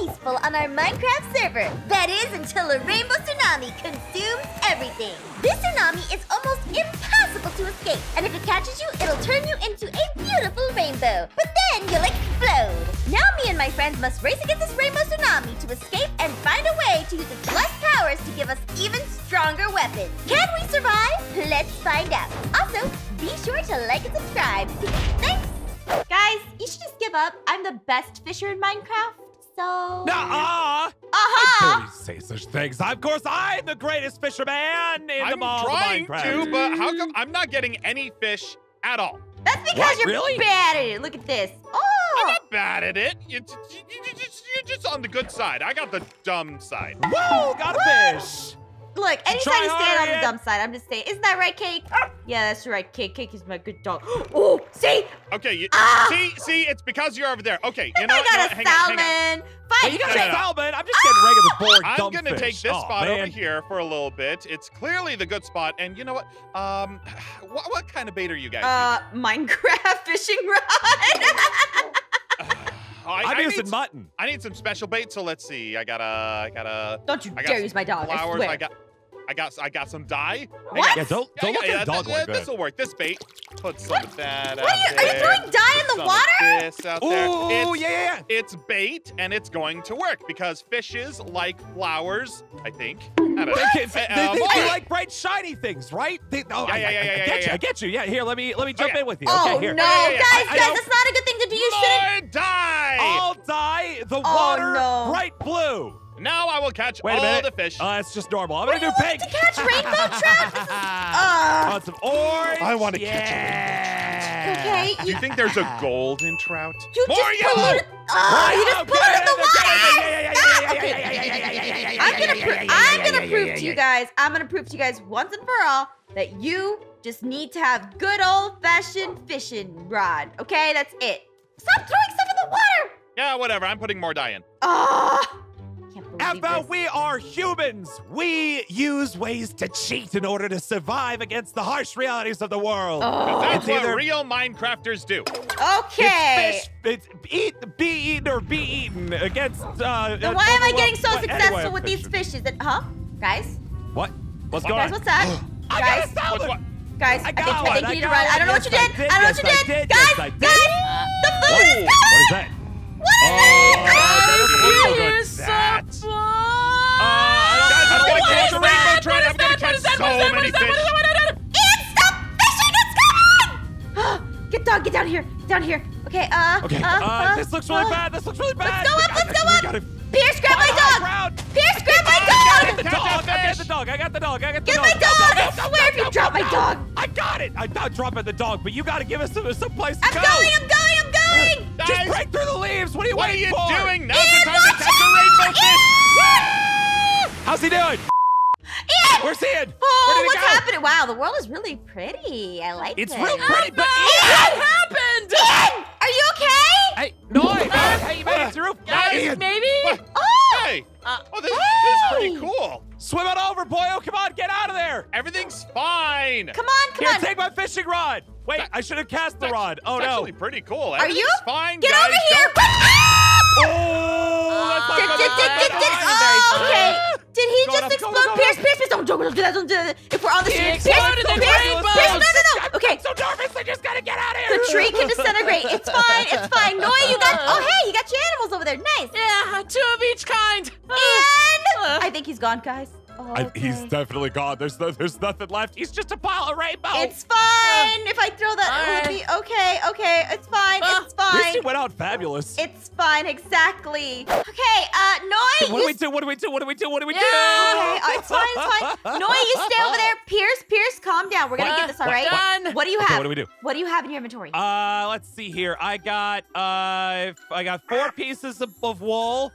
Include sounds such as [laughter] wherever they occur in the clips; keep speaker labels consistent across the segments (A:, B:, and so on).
A: peaceful on our Minecraft server. That is until a rainbow tsunami consumes everything. This tsunami is almost impossible to escape, and if it catches you, it'll turn you into a beautiful rainbow. But then you'll explode. Now me and my friends must race against this rainbow tsunami to escape and find a way to use its blessed powers to give us even stronger weapons. Can we survive? Let's find out. Also, be sure to like and subscribe. Thanks! Guys, you should just give up. I'm the best fisher in Minecraft, so...
B: Nuh-uh!
A: Uh-huh!
B: Don't say such things. Of course, I'm the greatest fisherman in
C: I'm
B: the all of
C: trying
B: Minecraft.
C: to, but how come I'm not getting any fish at all?
A: That's because
B: What?
A: you're
B: Really?
A: bad at it. Look at this. Oh.
C: I'm not bad at it. You, you, you, you just, you're just on the good side. I got the dumb side.
B: Woo! Got a fish!
A: Look, anytime
B: Try
A: you stand on the dumb side, I'm just saying, isn't that right, Cake? [gasps] Yeah, that's right, Cake. Cake is my good dog. [gasps] Oh, see?
C: Okay, you,
A: Ah!
C: see, see, it's because you're over there. Okay, you know
A: I
C: what?
A: got
C: what?
A: a
C: Hang on, hang on.
A: salmon. Fine.
B: you got a
C: no, no.
B: salmon. I'm just getting regular bored
C: I'm gonna take this
B: Aw,
C: spot
B: man.
C: over here for a little bit. It's clearly the good spot, and you know what? Um, [sighs] what, what kind of bait are you guys
A: Uh, Minecraft [laughs] fishing rod.
C: Using? I,
B: I'm
C: I
B: using
C: need,
B: mutton.
C: I need some special bait, so let's see. I got a, I got a
A: Don't you
C: I
A: dare use my dog. I
C: flowers.
A: swear.
C: I got, I got, I got some dye. Hang
A: What?
C: on.
B: Yeah, don't,
C: Yeah,
B: don't look
C: yeah,
B: at a
C: yeah,
B: dog
C: th-
B: like
C: th-
B: that.
C: This'll work. This bait. Put some of that
A: What
C: out
A: are you, are you throwing dye in the
C: Some
A: water?
C: This out there.
B: Ooh,
C: It's-
B: yeah, yeah, yeah.
C: It's bait, and it's going to work because fishes like flowers. I think. I.
B: They, can, they,
C: Uh,
B: they,
C: uh,
B: they like bright shiny things, right? They, oh,
C: Yeah,
B: I,
C: yeah,
B: I-
C: yeah,
B: I
C: yeah,
B: get
C: yeah,
B: you. I get you. Yeah, here, let me let me jump
C: Okay.
B: in with you.
A: Oh,
B: okay, here.
A: no. Guys,
B: I- I
A: guys,
B: know.
A: that's not a good thing to do. You shouldn't.
C: More dye.
B: I'll die. the
A: Oh,
B: water
A: no.
B: bright blue.
C: Now I will catch
B: Wait a
C: all
B: minute.
C: the fish.
B: Uh, it's just normal. I'm
A: What
B: gonna
A: do
B: do
A: you
B: pink.
A: want to catch rainbow [laughs] trout? This is-
B: I
A: Uh,
B: want some orange.
C: I wanna
B: yeah.
C: catch a rainbow
A: okay.
C: Do [laughs] you think there's a golden trout?
A: You
C: More
A: just
C: yellow.
A: polluted. Oh, you just polluted the water.
B: Yeah,
A: Stop. Okay. I'm gonna, pro- I'm gonna prove to you guys. I'm gonna prove to you guys once and for all that you just need to have good old-fashioned fishing rod. Okay, that's it. Stop throwing stuff in the water.
C: Yeah, whatever. I'm putting more dye in.
A: Oh, can't believe
B: How about we are humans? We use ways to cheat in order to survive against the harsh realities of the world.
A: Oh.
C: That's
B: It's
C: what real Minecrafters do.
A: Okay.
B: It's fish. It's eat, be eaten or be eaten against. Uh,
A: Then
B: uh,
A: why am I getting so successful
B: anyway,
A: with these
B: fishing.
A: fishes? That, huh? Guys?
B: What? What's
C: What?
B: going
A: Guys,
B: on?
A: what's that? [gasps] Guys?
C: What's what?
A: Guys,
B: I
A: I,
B: got
A: think, I think
B: I
A: you need to run. I don't know what you
B: Yes, I
A: did.
B: did.
A: I don't know what you
B: Yes,
A: did.
B: did.
A: Guys,
B: Yes, did.
A: guys, the food
B: What?
A: is
B: What
A: coming.
B: is that?
A: What is
B: Oh,
A: it?
B: that doesn't look so good.
D: You're
B: That-
D: fun.
B: Uh, I don't-
C: Guys,
B: I
C: I'm
B: don't
C: gonna catch
B: that.
C: a rainbow trout. I'm gonna catch so many fish.
A: Ian, stop fishing! It's coming! [gasps] Get dog, get down here. Down here. Okay, uh,
B: Okay.
A: uh,
B: Uh,
A: uh,
B: this looks really
A: uh,
B: bad. This looks really bad.
A: Let's go up,
B: got-
A: let's go
B: we
A: up.
B: gotta
A: Pierce, grab my dog!
B: ground.
A: Pierce, grab my
B: I got
A: dog!
B: the dog. I got the dog. I got the dog. I got the
A: Get
B: dog.
A: my
B: Go,
A: dog!
B: go,
A: I
B: go,
A: swear
B: go,
A: if you
B: go,
A: drop
B: go,
A: my
B: go.
A: dog.
B: I got it. I'm not dropping the dog, but you got to give us some, some place to
A: I'm
B: go.
A: I'm going, I'm going!
C: Guys,
B: Just break through the leaves. What are you
C: what are you
B: for?
C: doing? Now's
A: Ian,
C: the time to
A: watch
C: catch a rainbow fish.
A: Ian!
B: How's he doing?
A: Ian!
B: Where's Ian?
A: Oh,
B: Where did he
A: what's
B: go?
A: happening? Wow, the world is really pretty. I like
B: It's
A: it.
B: It's real pretty, but
D: What happened?
A: Ian, are you okay?
B: Hey, no, hey, you made it through.
D: Guys,
B: Ian,
D: maybe?
C: What?
A: Oh!
C: Hey.
D: Uh,
C: Oh, this, this is pretty cool.
B: swim it over, boyo. Oh, come on, get out of there.
C: Everything's fine.
A: Come on, come
B: Here,
A: on.
B: take my fishing rod. Wait,
C: That-
B: I should have cast the rod. Oh
C: it's
B: no.
C: actually pretty cool.
A: Are you?
C: Everything's fine,
A: Get
C: guys.
A: over here!
B: Oh, that's not
A: Did, did, did, did, did, oh, okay. Did he
B: Going
A: just
B: up, going
A: explode?
B: up,
A: Pierce, Pierce, Pierce, don't, don't, don't do that, don't do that. If we're on the
D: He
A: street, Pierce,
D: exploded
A: Pierce,
D: the
A: Pierce,
D: rainbow.
A: Pierce, no, no, no. Okay,
B: I'm so nervous. I just gotta get out of here.
A: the tree can disintegrate. It's [laughs] fine, it's fine. Noah, you got, oh, hey, you got your animals over there. Nice.
D: Yeah, two of each kind. Uh,
A: And [laughs] I think he's gone, guys. Oh,
B: I, he's definitely gone. There's no, there's nothing left. He's just a pile of rainbow.
A: It's fine. If I okay. Okay, it's fine.
D: Uh,
A: It's
B: fine. least he went out fabulous.
A: It's fine. Exactly. Okay, uh, Noi,
B: what do we do? What do we do? What do we do? What do we
D: Yeah.
A: Okay,
B: do?
A: uh, it's fine, it's fine. [laughs] Noi, you stay over there. Pierce, Pierce, calm down. We're gonna
D: What?
A: get this, all right? What?
D: Done.
A: What do you
B: Okay,
A: have?
B: what do we do?
A: What do you have in your inventory?
B: Uh, let's see here. I got uh, I got four pieces of, of wool.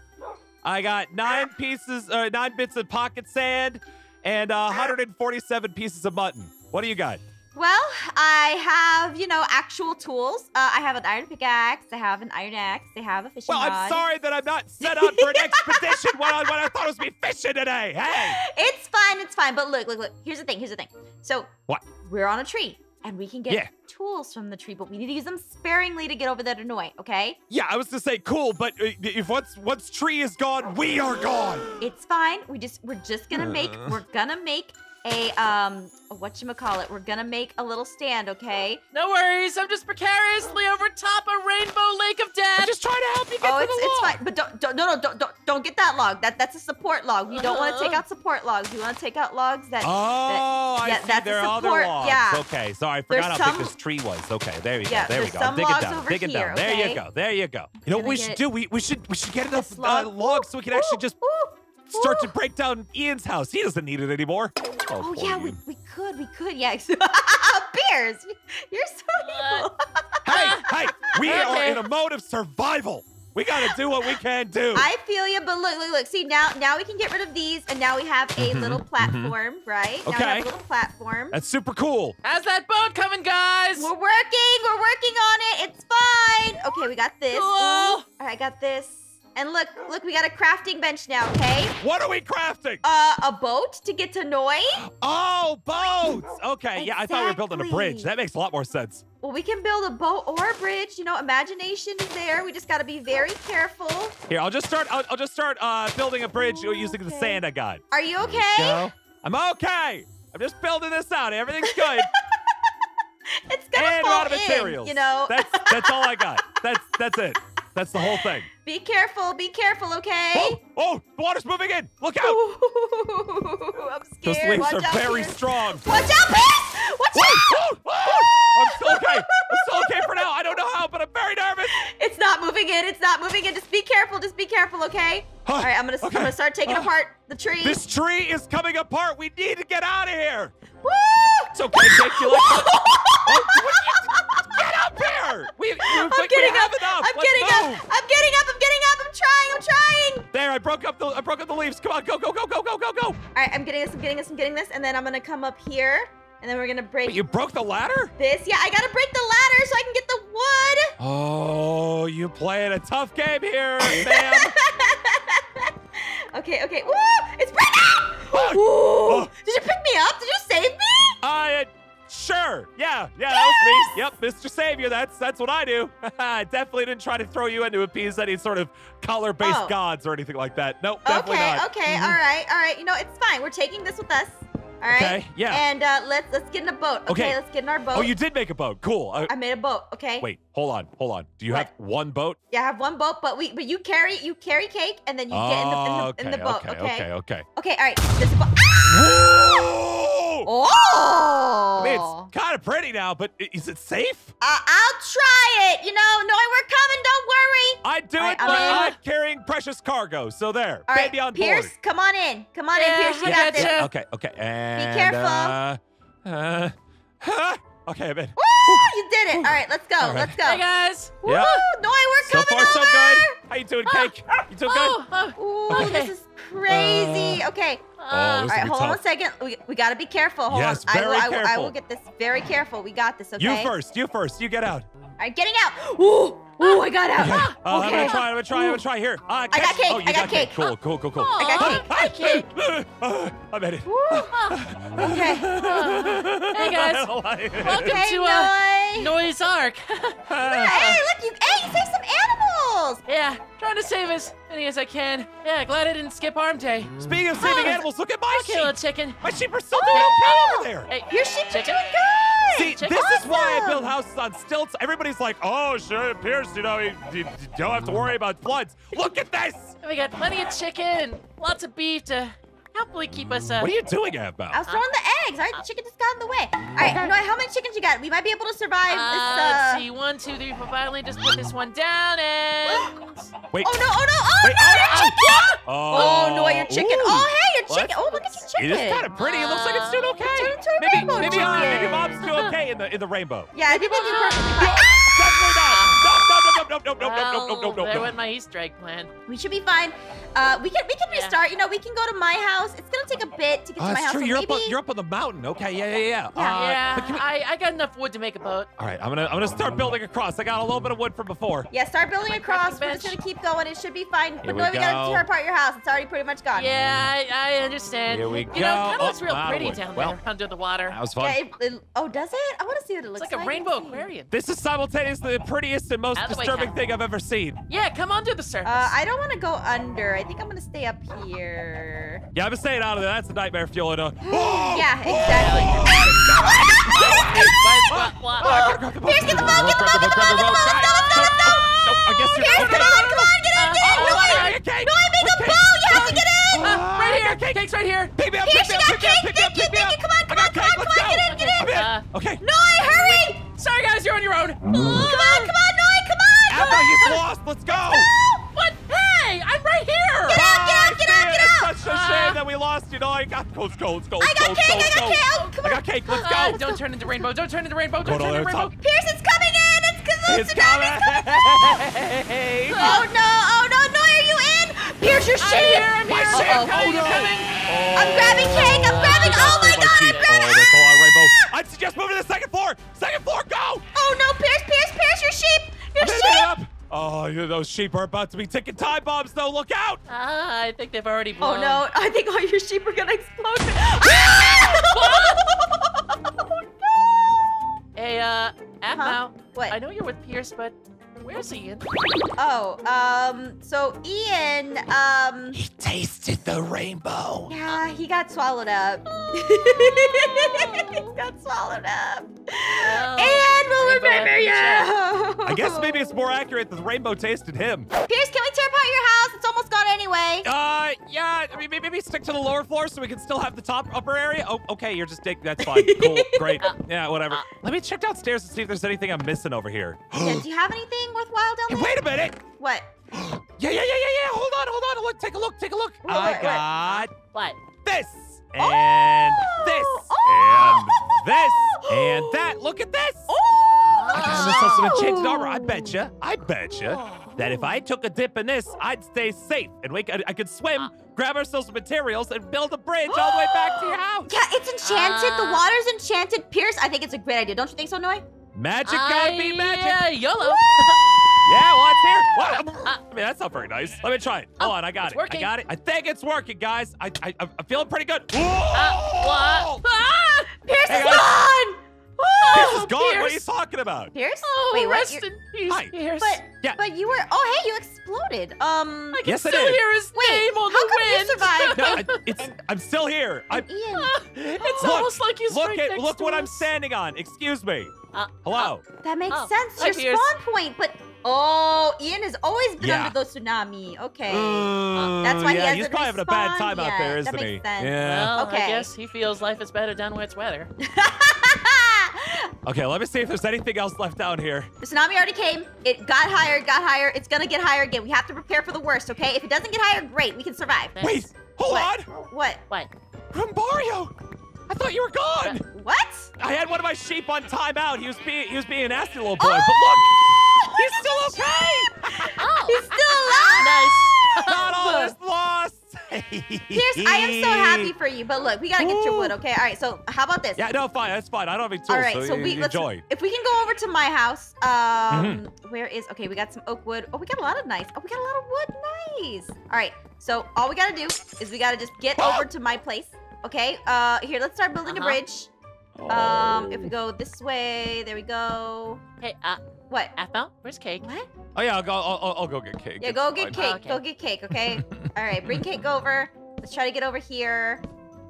B: I got nine pieces, uh, nine bits of pocket sand, and uh, 147 pieces of mutton. What do you got?
A: Well, I have, you know, actual tools. Uh, I have an iron pickaxe. I have an iron axe. I have a fishing
B: Well,
A: rod.
B: I'm sorry that I'm not set up for an expedition [laughs] when I, when I thought it was me fishing today. Hey,
A: It's fine. It's fine. But look, look, look. Here's the thing. Here's the thing. So
B: What?
A: We're on a tree. and we can get
B: Yeah.
A: tools from the tree, but we need to use them sparingly to get over to Noi, okay?
B: Yeah, I was gonna say cool, but uh, if once once tree is gone, we are gone.
A: It's fine. We just we're just gonna make
B: Uh.
A: we're gonna make a um what you call it? We're gonna make a little stand, okay?
D: No worries, I'm just precariously over top a rainbow lake of
B: I'm
D: death.
B: just trying to help you get
A: Oh,
B: to
A: it's
B: the
A: it's
B: log.
A: fine. But don't, don't no no don't, don't don't get that log. That that's a support log. You don't want to take
D: Uh-huh.
A: out support logs. You want to take out logs that
B: Oh, I
A: yeah,
B: see.
A: that's
B: There are other
A: support,
B: logs.
A: yeah.
B: Okay, sorry, I
A: There's
B: forgot how
A: some-
B: big this tree was. Okay, there you
A: Yeah,
B: go. There we go.
A: some
B: I'm digging
A: logs
B: down.
A: over
B: digging
A: here,
B: down. There you go. There you go. You know what we should do? We we should we should get enough
A: this
B: uh,
A: log.
B: logs so we can actually just
A: ooh,
B: start
A: ooh.
B: to break down Ian's house. He doesn't need it anymore.
A: Oh
B: poor
A: yeah, we,
B: Ian.
A: we could we could yeah. [laughs] Bears, you're so evil. [laughs]
B: Hey, [laughs] hey, we are in a mode of survival. We gotta do what we can do.
A: I feel you, but look, look, look. See now, now we can get rid of these, and now we have a
B: Mhm,
A: little
B: mhm.
A: platform, right? Now we have
B: Okay.
A: a little platform.
B: That's super cool.
D: How's that boat coming, guys?
A: We're working. We're working on it. It's fine. Okay, we got this.
D: Cool.
A: Ooh. All right, I got this. And look, look, we got a crafting bench now. Okay.
B: What are we crafting?
A: Uh, a boat to get to Noi.
B: Oh, boats. Okay, yeah, I thought we were building a bridge. That makes a lot more sense.
A: Well, we can build a boat or a bridge. You know, imagination is there. We just got to be very careful.
B: Here, I'll just start. I'll, I'll just start uh, building a bridge
A: Ooh,
B: using the sand I got.
A: Are you okay?
B: I'm okay. I'm just building this out. Everything's good. [laughs]
A: It's gonna
B: and
A: fall
B: out of materials.
A: You know.
B: That's that's all I got. That's that's it. That's the whole thing.
A: Be careful. Be careful. Okay.
B: Oh, oh, the water's moving in. Look out.
A: Ooh, I'm
B: Those
A: scared.
B: leaves
A: Watch
B: are
A: out,
B: very
A: Pierce.
B: strong.
A: Watch out, Pierce! Watch out!
B: woo, woo. I'm still okay. I'm still okay for now. I don't know how, but I'm very nervous.
A: It's not moving in. It's not moving in. Just be careful. Just be careful, okay?
B: Huh,
A: All right, I'm gonna
B: okay.
A: I'm gonna start taking
B: Uh,
A: apart the tree.
B: This tree is coming apart. We need to get out of here.
A: Woo!
B: It's okay, Jake. You like [laughs] that? What you- Get up. We, we,
A: I'm
B: we
A: getting
B: have
A: up.
B: enough.
A: I'm
B: Let's
A: getting
B: move.
A: up. I'm getting up. I'm getting up. I'm trying. I'm trying.
B: There, I broke up the I broke up the leaves. Come on, go, go, go, go, go, go, go.
A: All right, I'm getting this. I'm getting this. I'm getting this, and then I'm gonna come up here, and then we're gonna break
B: Wait, you broke the ladder?
A: this. Yeah, I gotta break the ladder so I can get the wood.
B: Oh, you playing a tough game here, Sam. [laughs]
A: okay, okay. Woo! It's breaking!
B: Oh.
A: Did you pick me up? Did you save me?
B: uh, sure. Yeah, yeah, that was me. Yep, Mr. Savior. That's that's what I do. [laughs] I definitely didn't try to throw you in to appease any sort of color-based
A: Oh.
B: gods or anything like that. Nope, definitely
A: okay,
B: not.
A: okay,
B: Mhm.
A: all right, all right. You know, it's fine. We're taking this with us. All right.
B: Okay, yeah.
A: And uh, let's let's get in a boat. Okay,
B: Okay.
A: let's get in our boat.
B: Oh, you did make a boat. Cool. Uh,
A: I made a boat. Okay.
B: wait, hold on, hold on. Do you
A: What?
B: have one boat?
A: Yeah, I have one boat, but we but you carry you carry cake and then you get in the in the,
B: Oh,
A: in the boat.
B: okay,
A: Okay.
B: okay, okay.
A: Okay, All right. This ah! [gasps] [laughs]
B: Whoa!
A: Oh.
B: I mean, it's kind of pretty now, but is it safe?
A: Uh, I'll try it. You know, no, we're coming. Don't worry.
B: I'd do
A: All
B: it,
A: right,
B: but
A: I'm in.
B: I'm carrying precious cargo. So there,
A: All right,
B: baby on
A: Pierce,
B: board.
A: come on in. Come on
D: Yeah,
A: in, Pierce. You
D: I
A: got
D: gotcha.
A: this.
B: Okay, okay, and
A: careful.
B: Uh, uh, [laughs] huh? okay, I'm in.
A: Woo! You did it. All right, let's go.
B: All right.
A: Let's go.
D: Hey, guys.
A: Woo!
B: Yeah.
A: No, we're
B: So
A: coming
B: far, so
A: over.
B: good. How you doing, Cake? You doing good?
D: Oh, oh,
A: Ooh,
D: Okay.
A: this is crazy. okay.
B: Oh,
D: uh,
A: All right, hold on a second. We, we got to be careful. Hold
B: Yes,
A: on. I will,
B: very
A: I will, I
B: careful.
A: will get this very careful. We got this, okay?
B: You first. You first. You get out.
A: All right, getting out. [gasps] Ooh, ooh, I got out.
B: Uh, I'm gonna try. I'm gonna try. I'm gonna try here. Uh,
A: I got cake,
B: Oh, you
A: I got cake.
B: Cool, cool, cool, cool.
D: I
A: got
B: Hi,
A: cake,
B: hi.
D: cake.
B: Uh, I'm in it.
A: Okay. [laughs]
D: Hey, guys. Welcome
A: Okay,
D: to uh,
A: Noi.
D: Noi's Ark. [laughs]
A: Hey, look, you, hey, you saved some animals.
D: yeah, trying to save as many as I can. Yeah, glad I didn't skip arm day.
B: Speaking of saving
D: Oh,
B: animals, look at my
D: I'll kill a chicken.
B: My sheep are still doing okay over there.
D: Hey,
A: Your sheep are
D: chicken.
A: doing good.
B: See, this is why I build houses on stilts. Everybody's like, oh, sure, Pierce, you know, you, you don't have to worry about floods. Look at this.
D: We got plenty of chicken, lots of beef to happily keep us. Uh,
B: What are you doing,
A: about?
B: I
A: was throwing the eggs. All right, the chicken just got in the way. All right, Noi, how many chickens you got? We might be able to survive
D: uh,
A: this. Uh...
D: Let's see, one, two, three, four, five. Let me just put this one down and. [gasps]
B: Wait.
A: Oh no! Oh no! Oh
B: Wait,
A: no!
B: oh,
A: Your
B: oh,
A: chicken!
B: Oh,
A: Oh, no, your chicken.
B: Ooh.
A: Oh hey, your
B: Well,
A: chicken.
B: that's-
A: Oh look at your chicken.
B: It is kind of pretty. It looks like it's doing okay.
A: Turn into a
B: maybe,
A: rainbow
B: maybe, uh, maybe mom's doing okay in the in the rainbow.
A: Yeah, I think they do perfectly fine.
B: Nope, nope, nope, nope, nope, nope, nope,
D: Well, there went my Easter egg plan.
A: We should be fine. Uh, we can we can
D: Yeah.
A: restart. You know, we can go to my house. It's gonna take a bit to get
B: Oh,
A: to my
B: that's
A: house.
B: true.
A: so
B: You're up, on, you're up on the mountain. Okay, yeah, yeah, yeah.
A: Yeah.
B: Uh,
D: yeah,
B: we-
D: I, I got enough wood to make a boat.
B: All right, I'm gonna I'm gonna start building across. I got a little bit of wood from before.
A: Yeah, start building
D: My
A: across.
D: crafting
A: We're just gonna keep going. It should be fine.
B: Here
A: but
B: we
A: no, we gotta tear apart your house. It's already pretty much gone.
D: Yeah, I, I understand.
B: Here we
D: You
B: go.
D: know, kind of looks
B: Oh,
D: real
B: out
D: pretty down
B: Well,
D: there under the water.
B: That was fun.
A: Yeah, it, it- oh, does it? I want to see what it looks
D: like a
A: like. A rainbow
D: aquarium.
B: This is simultaneously the prettiest and most
D: Out of the way,
B: disturbing thing I've ever seen.
D: Yeah, come on to the surface.
A: Uh, I don't want to go under. I think I'm gonna stay up here.
B: Yeah, I've been staying out of there. That's a nightmare fuel. It, uh, oh!
A: Yeah, exactly.
D: What- what-
B: Oh, I gotta grab the boat.
A: Pierce, get the boat, get the
B: Grab
A: boat, get the
B: grab
A: get the boat,
B: Guys,
A: let's go, let's go,
B: no, no, I guess you're
A: Pierce, come on, come on, get in, get in.
D: Uh,
A: No,
D: oh,
A: I,
D: all right.
B: Cake.
A: no, made the
B: Cake.
A: boat. You have to get in.
D: Uh, right here. Cake's right here.
B: Pick me up,
A: Pierce,
B: pick me
A: you
B: up,
A: got
B: pick me up,
A: cake.
B: pick me up,
A: Thank you,
B: pick me
A: thank
B: up.
A: you. Come on, come on, come on, come on, get in, get in.
B: I'm in.
D: Uh,
B: Okay.
A: No, hurry.
D: Sorry, guys, you're on your own.
A: Come on, come on, Noi, come on.
B: Abba, he's lost. Let's go.
D: What? Hey, I'm right here.
A: Get out, get out, get out, get out.
B: It's such a
D: Uh,
B: shame that we lost. You know, I got go, let's go, let's go,
A: I
B: let's
A: got
B: go, let's
A: cake,
B: go,
A: I got
B: let's
A: cake. Oh, come
B: I
A: on.
B: got cake. Let's
D: Uh,
B: go.
D: don't turn into rainbow. Don't turn into rainbow. Don't
B: Go,
D: turn into rainbow.
B: up.
A: Pierce, it's coming in. It's because the
B: It's coming.
A: coming. [laughs] Oh no, oh no, Noi, are you in? Pierce, your
D: I'm
A: sheep.
D: here. I'm
B: My
D: here.
B: sheep.
D: I'm
B: Oh, no.
D: I'm coming.
A: I'm grabbing cake. I'm grabbing. Oh my god, I'm grabbing.
B: Oh, that's a lot of rainbow.
A: Ah!
B: I'd suggest moving to the second floor. Second floor, go.
A: Oh no, Pierce, Pierce, Pierce, your sheep. Your
B: I'm hitting it
A: sheep.
B: Up. Oh, you those sheep are about to be ticking time bombs, though. Look out.
D: Ah, I think they've already
A: Oh no, I think all your sheep are gonna explode. Ah! oh no.
D: Hey, uh,
A: Huh? What?
D: I know you're with Pierce, but where's Ian?
A: Oh, um, so Ian, um,
B: He tasted the rainbow.
A: yeah, he got swallowed up. [laughs] he got swallowed up.
D: Oh,
A: and we'll
D: Rainbow
A: remember you.
D: Episode.
B: I guess maybe it's more accurate that the rainbow tasted him.
A: Pierce, can we tear apart your house? It's almost gone anyway.
B: Uh, yeah. I mean, maybe, stick to the lower floor so we can still have the top upper area. Oh, okay. You're just dig. That's fine. Cool. Great. Yeah, whatever. Let me check downstairs and see if there's anything I'm missing over here.
A: Yeah, do you have anything worthwhile down
B: Hey,
A: there?
B: wait a minute.
A: What?
B: Yeah, yeah, yeah, yeah, yeah. Hold on, hold on. Look, take a look. Take a look.
A: What,
B: I
A: what,
B: got
D: What?
B: this and this
A: Oh!
B: and this and that. Look at this.
A: Oh!
B: I got myself some enchanted armor. I bet you. I bet you that if I took a dip in this, I'd stay safe and wake. could, I could swim, grab ourselves some materials, and build a bridge all the way back to your house.
A: Yeah, it's enchanted. the
D: Uh,
A: water's enchanted. Pierce, I think it's a great idea. Don't you think so, Noi?
B: Magic gotta be magic.
D: Yeah, YOLO.
B: Yeah, well, it's here. What? [laughs] I mean, that's not very nice. Let me try it. Hold
D: Oh,
B: on, I got
D: it's
B: it. I got it. I think it's working, guys. I, I, I'm feeling pretty good.
D: Uh, what? Ah!
A: Pierce
B: Hey,
A: is
B: guys.
A: gone!
B: What are you talking about?
A: Pierce?
D: Oh,
A: Wait, what?
D: rest
A: You're-
D: in peace,
B: Hi.
D: Pierce.
A: But,
B: Yeah.
A: but you were, oh, hey, you exploded. Um,
D: I can
B: Yes, I
D: still
B: did.
D: hear his
A: Wait,
D: name on
A: how
D: the
A: come you survived?
B: No, I, it's, I'm still here. I,
A: Ian. [laughs]
D: it's
B: Look,
D: almost like he's
B: look
D: right
B: at
D: next
B: look
D: to
B: what I'm standing on. Excuse me.
D: Uh,
B: Hello.
A: That makes
D: Oh,
A: sense.
D: hi,
A: Your
D: Pierce.
A: spawn point, but oh, Ian has always been
B: Yeah.
A: under the tsunami. Okay.
B: Ooh,
A: That's why he
B: yeah,
A: hasn't
B: he's probably having a bad time out
A: yet.
B: there,
A: That
B: isn't
A: makes
B: he?
A: sense.
B: Yeah.
D: Well,
A: Okay.
D: I guess he feels life is better down where it's weather. [laughs]
B: Okay, let me see if there's anything else left down here.
A: the tsunami already came. It got higher, got higher. It's gonna get higher again. We have to prepare for the worst, okay? If it doesn't get higher, great. We can survive.
D: Thanks.
B: Wait, hold
A: What?
B: on.
A: What?
D: What?
B: Rumbario! I thought you were gone.
A: What?
B: I had one of my sheep on timeout. He was being he was being a nasty little boy.
A: Oh!
B: But look, he's still okay.
D: Oh, [laughs]
A: He's still [laughs] alive.
D: nice.
B: Not all is lost.
A: Pierce, I am so happy for you, but look, we gotta get your wood, okay? All right, so how about this?
B: Yeah, no, fine. That's fine. I don't have any tools,
A: All right,
B: so,
A: so we
B: you
A: let's
B: enjoy.
A: if we can go over to my house. Um,
B: Mm-hmm.
A: where is okay? We got some oak wood. Oh, we got a lot of nice. Oh, we got a lot of wood. Nice. All right, so all we gotta do is we gotta just get over to my place. Okay. Uh, here, let's start building
D: Uh-huh.
A: a bridge. Um, if we go this way, there we go.
D: Hey, uh,
A: What?
D: Aphmau, where's Cake?
A: What?
B: Oh yeah, I'll go. I'll, I'll- I'll go get cake.
A: Yeah,
B: It's
A: go get
B: fine.
A: cake.
D: Okay.
A: Go get cake. Okay. [laughs] all right, bring cake over. Let's try to get over here.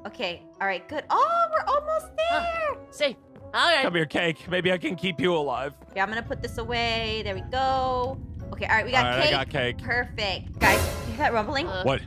A: Okay. All right. Good. Oh, we're almost there.
D: Safe. All right.
B: Come here, cake. Maybe I can keep you alive.
A: Yeah, I'm gonna put this away. There we go. Okay, all right, we got
B: All right,
A: cake.
B: I got cake.
A: Perfect. Guys, you hear that rumbling?
D: Uh,
B: What?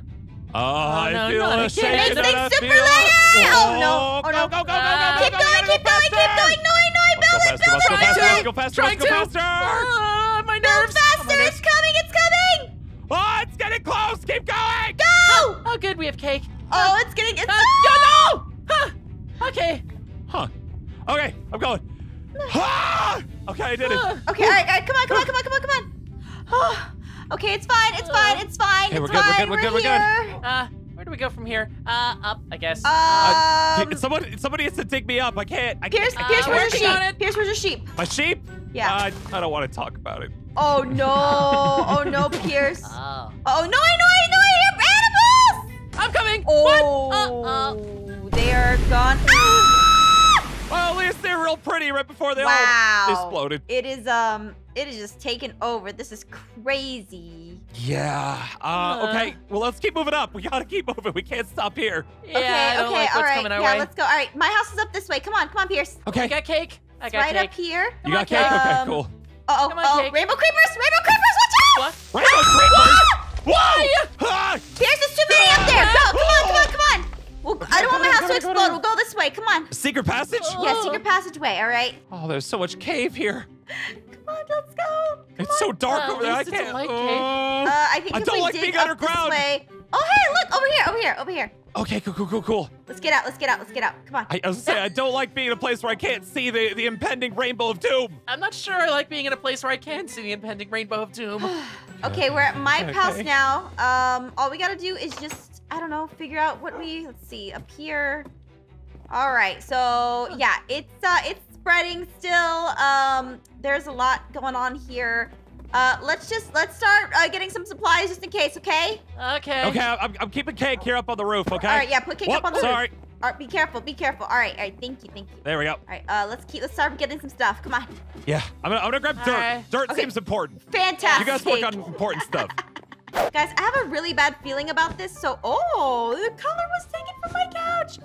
B: Oh, I
D: no,
B: feel
D: not
B: a
D: again.
B: shaking
A: Makes
B: and
A: things super
B: feel
A: light. Oh, no. Oh, no.
B: Go, go, go, go, go, go,
A: keep
B: go,
A: going, keep
B: go
A: going, keep going. No, no,
B: Let's
A: build
B: go
A: it,
B: faster,
A: build
B: let's go faster,
D: Trying
B: let's
D: to.
B: faster,
D: Trying
B: let's go faster.
D: Ah, my nerves.
A: faster. It's coming. It's coming.
B: Oh, it's getting close. Keep going.
A: Go.
D: Oh, good. We have cake.
A: Oh, it's getting. It's.
D: Uh, no, no. Huh. Okay.
B: Huh. Okay, I'm going. Ah! Okay, I did it.
D: Uh,
A: Okay, all right, all right, come on, come on, come on, come on, come on. okay, it's fine. It's fine. It's fine.
B: Okay,
A: it's
B: we're good, we're
A: fine.
B: good, we're good, we're good.
A: here.
D: Uh, where do we go from here? Uh, up, I guess.
B: Uh,
A: Um,
B: somebody, somebody has to dig me up. I can't. I
A: Pierce,
B: can't.
A: Pierce,
D: Uh,
A: where's
D: working
A: your
D: on
A: sheep?
D: it.
A: Pierce, where's your sheep?
B: My sheep?
A: Yeah.
B: Uh, I don't want to talk about it.
A: oh no! [laughs] Oh no, Pierce!
D: oh.
A: Oh no! I know! I know! I hear animals!
D: I'm coming!
A: Oh,
D: What? Uh,
A: they are gone. Ah!
B: Well, at least they're real pretty right before they
A: Wow!
B: all exploded.
A: It is um, it is just taken over. This is crazy.
B: Yeah. Uh,
D: Uh.
B: okay. Well, let's keep moving up. We gotta keep moving. We can't stop here.
D: yeah,
A: okay,
D: I don't
A: okay,
D: like
A: all
D: what's
A: right.
D: our
A: yeah,
D: way.
A: let's go. All right, my house is up this way. Come on, come on, Pierce.
B: Okay.
D: I got cake. I
A: It's
D: got
A: right
D: cake.
A: up here.
B: you got cake? Okay,
A: Um,
B: cool.
A: Uh oh,
D: Come on,
A: oh,
D: Cake.
A: rainbow creepers! Rainbow creepers! Watch out!
D: What?
B: Rainbow creepers! Whoa! Ah!
A: Pierce, there's too many up there. Go, come on, come on, come on. Well, I don't want my house to explode.
B: go.
A: We'll go this way. Come on.
B: Secret passage?
A: Yeah, secret passageway. All right.
B: Oh, there's so much cave here. [laughs]
A: Come let's go.
B: It's so dark
D: Uh,
B: over there. I
D: at least it's a
B: can't.
D: light
B: uh,
A: Uh, I think
B: I don't like being
A: up
B: underground.
A: this way. Oh, hey, look over here, over here, over here.
B: okay, cool, cool, cool, cool.
A: Let's get out. Let's get out. Let's get out. Come on.
B: I, I was gonna say I don't like being in a place where I can't see the, the impending rainbow of doom.
D: I'm not sure I like being in a place where I can see the impending rainbow of doom. [sighs]
A: Okay, we're at my
B: Okay.
A: house now. Um, all we gotta do is just, I don't know, figure out what we, let's see, up here. All right, so yeah, it's, uh, it's spreading still. Um, there's a lot going on here. Uh, let's just, let's start uh, getting some supplies just in case, okay?
D: Okay.
B: Okay, I'm, I'm keeping cake here up on the roof. Okay.
A: All right, yeah, put cake
B: Whoop,
A: up on the
B: sorry.
A: roof. All right, be careful, be careful. All right, all right, thank you, thank you.
B: There we go.
A: All right, uh, let's keep, let's start getting some stuff. Come on.
B: Yeah, I'm gonna, I'm gonna grab dirt.
D: Alright.
B: Dirt
A: Okay.
B: seems important.
A: Fantastic.
B: You guys work on important stuff. [laughs]
A: Guys, I have a really bad feeling about this. So, oh, the color was taken from my couch.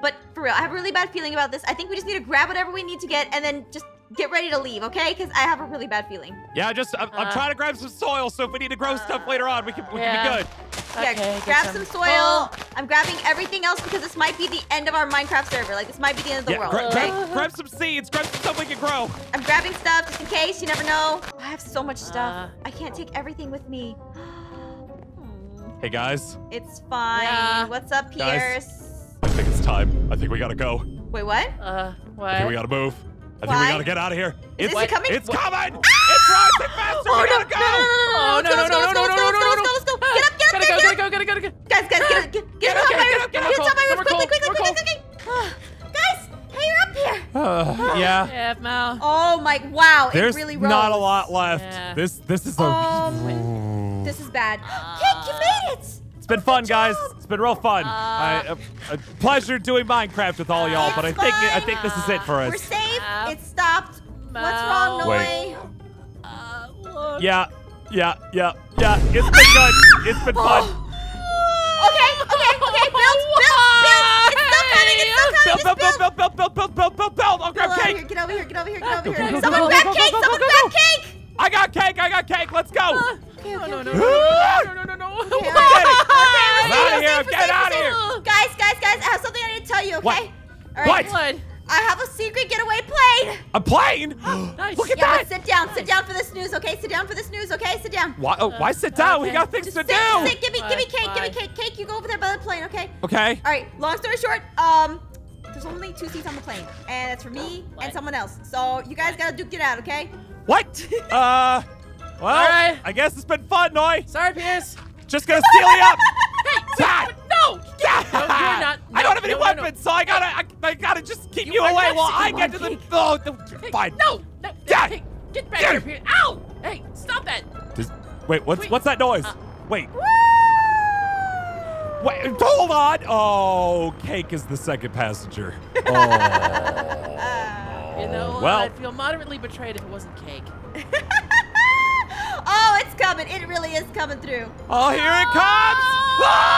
A: But for real, I have a really bad feeling about this. I think we just need to grab whatever we need to get and then just get ready to leave, okay? Because I have a really bad feeling.
B: Yeah, just I'm, I'm
D: Uh.
B: trying to grab some soil, so if we need to grow stuff later on, we can we
D: Yeah.
B: can be good.
D: Okay, get
A: grab some, soil.
D: Oh,
A: I'm grabbing everything else because this might be the end of our Minecraft server. Like, this might be the end of the
B: Yeah,
A: world.
B: gra-
A: okay?
B: grab, grab some seeds, grab some stuff we can grow.
A: I'm grabbing stuff just in case. You never know. I have so much stuff.
D: Uh.
A: I can't take everything with me. Hmm, [gasps]
B: Hey guys,
A: it's fine.
D: Yeah.
A: What's up, Pierce?
B: I think it's time. I think we gotta go.
A: Wait, what?
D: Uh, what?
B: I think we gotta move. I think
A: Why?
B: we gotta get out of here.
A: Is
B: It's
A: this coming?
B: it's coming! It's rising faster!
A: Oh
B: we
A: no,
B: gotta go!
D: Oh, no, no,
A: Let's go,
D: no,
A: let's
D: no,
A: go,
D: no,
A: let's
D: no,
A: go,
D: no,
A: let's
D: no,
A: go, let's go, let's go. Get up, get up,
D: Gotta
A: get
D: go,
A: up,
D: gotta
A: get up.
D: go, gotta go, gotta go.
A: Guys, guys, get up, get, get
D: Okay,
A: on top of my
D: get
A: roof.
D: up,
A: Get
D: get
A: on
D: up,
A: top of my roof,
D: we're
A: quickly,
D: cold,
A: quickly,
D: we're
A: quickly, quickly. Guys, hey, you're up here.
B: Uh, yeah.
D: Yeah, Mal.
A: Oh my, wow,
B: There's
A: it really rose.
B: not a lot left.
D: Yeah.
B: This this is a
A: Um, This is bad. Cake, you made it.
B: It's been fun, guys.
A: job.
B: It's been real fun.
D: Uh,
B: I, a, a pleasure doing Minecraft with all y'all, but I
A: It's
B: think I think this is it for us.
A: We're safe.
D: Uh,
A: It stopped. What's wrong, Noi?
B: Wait.
D: Uh.
B: Yeah, yeah, yeah, yeah. It's been good. It's been fun.
A: Okay, okay, okay. Build, build, build. It's still coming. It's still coming.
B: Build, build,
A: build.
B: build, build, build, build, build, build, build. I'll grab
A: Get over here.
B: cake.
A: Get over here. Get over here. Get over
B: Go, go,
A: here.
B: go, go,
A: Someone
B: go,
A: grab cake.
B: go, go,
A: Someone
B: go,
A: grab cake.
B: I got cake. I got cake. Let's go.
A: Okay,
D: No,
A: okay,
D: no, no, no, no, no, no, no, no.
A: Okay,
B: Get
A: all
B: it.
A: right.
B: I'm out of here.
A: Safe,
B: Get
A: safe,
B: out of here.
A: Guys, guys, guys, I have something I need to tell you, okay?
B: What?
A: All right.
B: What?
D: What?
A: I have a secret getaway plane.
B: A plane? [gasps]
D: Nice. [gasps]
B: Look at
A: Yeah,
B: that.
A: but sit down. Sit down for the snooze, okay? Sit down for the snooze, okay? Sit down.
B: Why, oh, why sit down? We
D: okay.
B: got things
A: Just
B: to
A: sit,
B: do.
A: sit. Give me, give me
D: Fine,
A: cake. Give me cake. Cake. You go over there by the plane, okay?
B: Okay.
A: All right. Long story short, um, there's only two seats on the plane, and it's for me and someone else. So you guys gotta duke it out, okay?
B: What? [laughs] Uh, well,
D: All right.
B: I guess it's been fun, Noi.
D: Sorry, Pierce.
B: Just gonna seal you up. [laughs]
D: Hey,
B: Dad. [laughs]
D: no.
B: Yeah.
D: No, you're not. [laughs]
B: I don't have any
D: no, no, no.
B: weapons, so I gotta, I, I gotta just keep you,
D: You
B: away while I get to the.
D: cake.
B: Oh, the fine.
D: No. No.
B: Dad.
D: Hey, get back
B: Dad.
D: here, Pierce. Ow. Hey, stop that.
B: Does- wait, what's
D: Wait.
B: what's that noise?
D: Uh,
B: wait, wait, hold on. Oh, Cake is the second passenger. [laughs] Oh.
D: You know,
B: well.
D: I'd feel moderately betrayed if it wasn't cake.
A: oh, it's coming. It really is coming through.
B: Oh, here it comes! Ah!